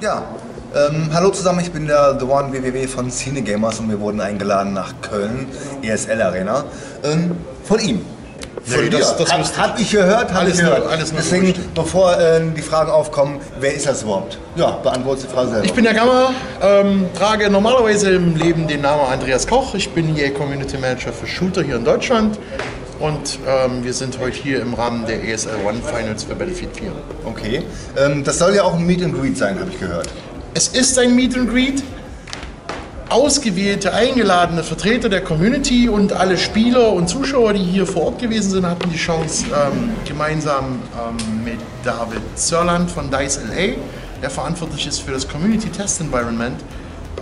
Ja, ähm, hallo zusammen, ich bin der The One WWW von Cinegamers und wir wurden eingeladen nach Köln, ESL Arena, ähm, von ihm. Von Nee, dir. das- das hab, hab ich gehört, hab Alles ich nur- gehört. alles nur Deswegen, Gerüchte. bevor äh, die Fragen aufkommen, wer ist das überhaupt? Ja, beantwortet die Frage selber. Ich bin der Gamma, ähm, trage normalerweise im Leben den Namen Andreas Koch. Ich bin hier Community Manager für Shooter hier in Deutschland. Und ähm, wir sind heute hier im Rahmen der ESL One Finals für Battlefield 4. Okay, ähm, das soll ja auch ein Meet and Greet sein, habe ich gehört. Es ist ein Meet and Greet. Ausgewählte, eingeladene Vertreter der Community und alle Spieler und Zuschauer, die hier vor Ort gewesen sind, hatten die Chance, ähm, gemeinsam ähm, mit David Sörland von DICE LA, der verantwortlich ist für das Community Test Environment,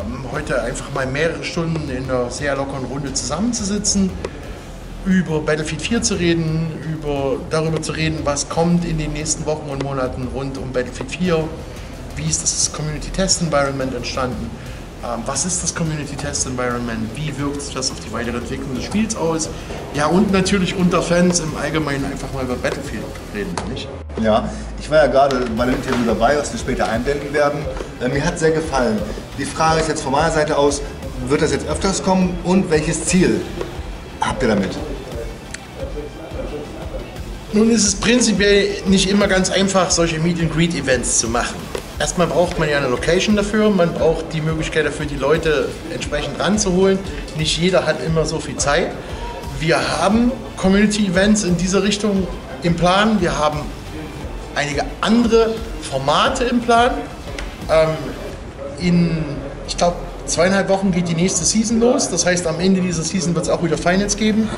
ähm, heute einfach mal mehrere Stunden in einer sehr lockeren Runde zusammenzusitzen, über Battlefield 4 zu reden, über, darüber zu reden, was kommt in den nächsten Wochen und Monaten rund um Battlefield 4, wie ist das Community Test Environment entstanden, ähm, was ist das Community Test Environment, wie wirkt sich das auf die weitere Entwicklung des Spiels aus, ja und natürlich unter Fans im Allgemeinen einfach mal über Battlefield reden, nicht? Ja, ich war ja gerade bei dem Interview dabei, was wir später einblenden werden. Äh, mir hat sehr gefallen. Die Frage ist jetzt von meiner Seite aus, wird das jetzt öfters kommen und welches Ziel habt ihr damit? Nun ist es prinzipiell nicht immer ganz einfach, solche Meet and Greet Events zu machen. Erstmal braucht man ja eine Location dafür, man braucht die Möglichkeit dafür, die Leute entsprechend ranzuholen. Nicht jeder hat immer so viel Zeit. Wir haben Community Events in dieser Richtung im Plan. Wir haben einige andere Formate im Plan. Ähm, in, ich glaube, zweieinhalb Wochen geht die nächste Season los. Das heißt, am Ende dieser Season wird es auch wieder Finals geben.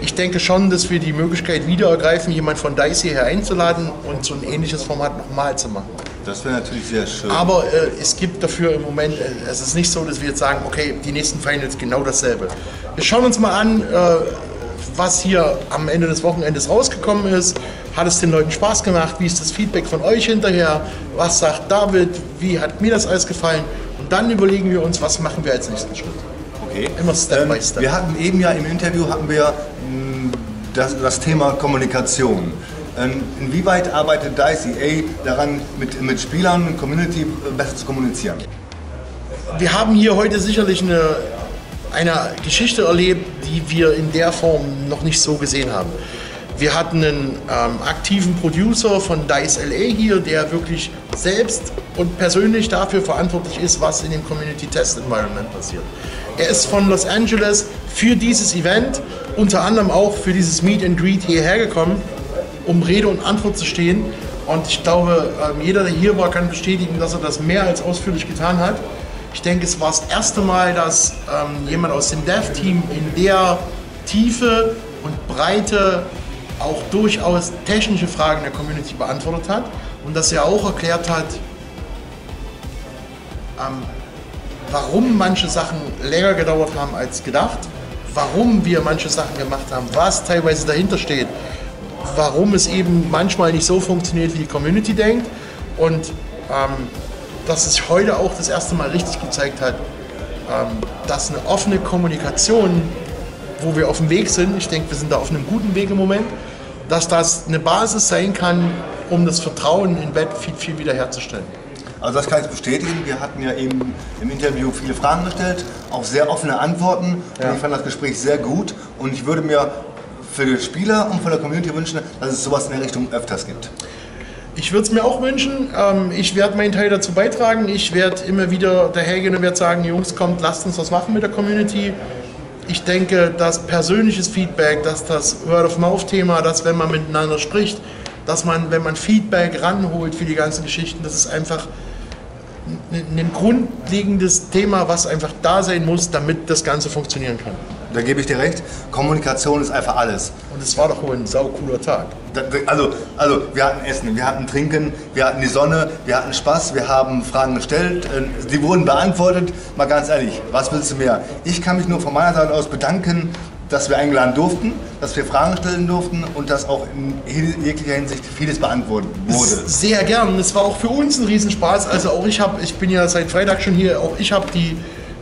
Ich denke schon, dass wir die Möglichkeit wieder ergreifen, jemand von DICE hierher einzuladen und so ein ähnliches Format nochmal zu machen. Das wäre natürlich sehr schön. Aber äh, es gibt dafür im Moment, äh, es ist nicht so, dass wir jetzt sagen, okay, die nächsten Finals genau dasselbe. Wir schauen uns mal an, äh, was hier am Ende des Wochenendes rausgekommen ist. Hat es den Leuten Spaß gemacht? Wie ist das Feedback von euch hinterher? Was sagt David? Wie hat mir das alles gefallen? Und dann überlegen wir uns, was machen wir als nächsten Schritt. Okay. Immer Step Ähm, by Step. Wir hatten eben ja im Interview hatten wir mh, das, das Thema Kommunikation. Ähm, inwieweit arbeitet DICE EA daran, mit, mit Spielern und Community äh, besser zu kommunizieren? wir haben hier heute sicherlich eine, eine Geschichte erlebt, die wir in der Form noch nicht so gesehen haben. Wir hatten einen ähm, aktiven Producer von DICE LA hier, der wirklich selbst und persönlich dafür verantwortlich ist, was in dem Community Test Environment passiert. Er ist von Los Angeles für dieses Event, unter anderem auch für dieses Meet and Greet hierher gekommen, um Rede und Antwort zu stehen. Und ich glaube, ähm, jeder, der hier war, kann bestätigen, dass er das mehr als ausführlich getan hat. Ich denke, es war das erste Mal, dass ähm, jemand aus dem Dev-Team in der Tiefe und Breite auch durchaus technische Fragen der Community beantwortet hat und dass er auch erklärt hat, ähm, warum manche Sachen länger gedauert haben als gedacht, warum wir manche Sachen gemacht haben, was teilweise dahinter steht, warum es eben manchmal nicht so funktioniert, wie die Community denkt und ähm, dass es heute auch das erste Mal richtig gezeigt hat, ähm, dass eine offene Kommunikation, wo wir auf dem Weg sind, ich denke, wir sind da auf einem guten Weg im Moment, dass das eine Basis sein kann, um das Vertrauen in Battlefield 4 wiederherzustellen. Also das kann ich bestätigen. Wir hatten ja eben im Interview viele Fragen gestellt, auch sehr offene Antworten. Und ich fand das Gespräch sehr gut. Und ich würde mir für die Spieler und von der Community wünschen, dass es sowas in der Richtung öfters gibt. Ich würde es mir auch wünschen. Ähm, ich werde meinen Teil dazu beitragen. Ich werde immer wieder dahergehen und werde sagen, Jungs, kommt, lasst uns was machen mit der Community. Ich denke, dass persönliches Feedback, dass das Word-of-Mouth-Thema, dass wenn man miteinander spricht, dass man, wenn man Feedback ranholt für die ganzen Geschichten, das ist einfach ein, ein grundlegendes Thema, was einfach da sein muss, damit das Ganze funktionieren kann. Da gebe ich dir recht. Kommunikation ist einfach alles. Und es war doch wohl ein saucooler Tag. Also, also wir hatten Essen, wir hatten Trinken, wir hatten die Sonne, wir hatten Spaß, wir haben Fragen gestellt, äh, die wurden beantwortet. Mal ganz ehrlich, was willst du mehr? Ich kann mich nur von meiner Seite aus bedanken, dass wir eingeladen durften, dass wir Fragen stellen durften und dass auch in jeglicher Hinsicht vieles beantwortet wurde. Sehr gern. Es war auch für uns ein Riesenspaß. Also auch ich habe, ich bin ja seit Freitag schon hier, auch ich habe die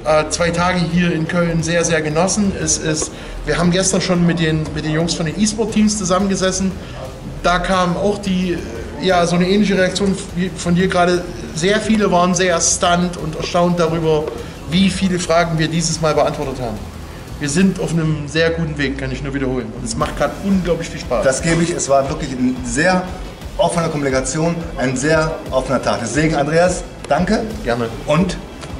äh, zwei Tage hier in Köln sehr, sehr genossen. Es ist, wir haben gestern schon mit den, mit den Jungs von den E-Sport-Teams zusammengesessen. Da kamen auch die ja so eine ähnliche Reaktion von dir gerade. Sehr viele waren sehr stunned und erstaunt darüber, wie viele Fragen wir dieses Mal beantwortet haben. Wir sind auf einem sehr guten Weg, kann ich nur wiederholen. Und es macht gerade unglaublich viel Spaß. Das gebe ich. Es war wirklich eine sehr offene Kommunikation, ein sehr offener Tag. Deswegen, Andreas, danke. Gerne. Und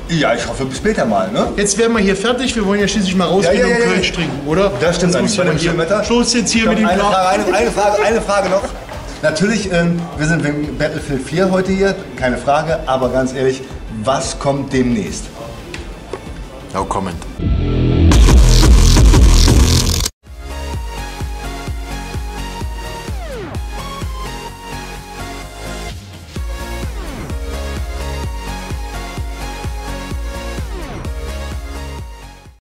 ja, ich hoffe bis später mal. Ne? Jetzt wären wir hier fertig. Wir wollen ja schließlich mal rausgehen Ja, ja, ja, und ja. Kölsch trinken, oder? Das stimmt eigentlich bei dem Wetter. Schluss jetzt hier mit dem eine. Frage, eine, eine, Frage, eine Frage noch. Natürlich, ähm, wir sind wegen Battlefield 4 heute hier, keine Frage, aber ganz ehrlich, was kommt demnächst? No comment.